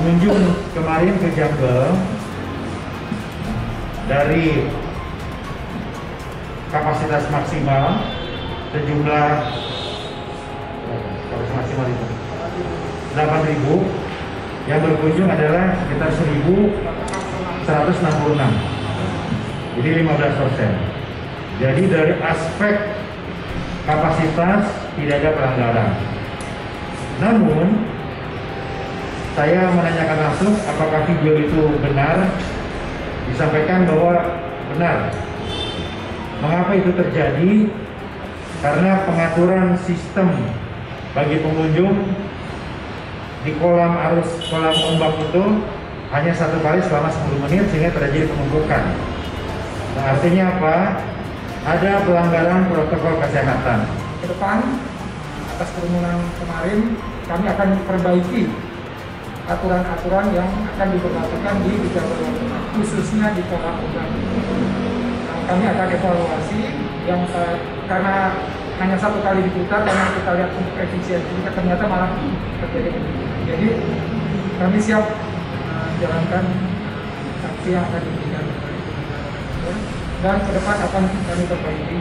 pengunjung kemarin ke Jambel dari kapasitas maksimal sejumlah kapasitas maksimal itu 8.000 yang berkunjung adalah sekitar 1.166 jadi 15 persen. Jadi dari aspek kapasitas tidak ada pelanggaran. Namun saya menanyakan langsung apakah video itu benar? Disampaikan bahwa benar. Mengapa itu terjadi? Karena pengaturan sistem bagi pengunjung di kolam arus kolam ombak itu hanya satu kali selama 10 menit sehingga terjadi penumpukan. Nah, artinya apa? ada pelanggaran protokol kesehatan. Ke depan atas kerumunan kemarin kami akan perbaiki aturan-aturan yang akan diberlakukan di Liga khususnya di kolam ombak. Nah, kami akan evaluasi yang karena hanya satu kali diputar karena kita lihat untuk efisiensi ternyata malah terjadi. Jadi kami siap uh, jalankan sanksi yang akan diberikan dan ke depan akan kami perbaiki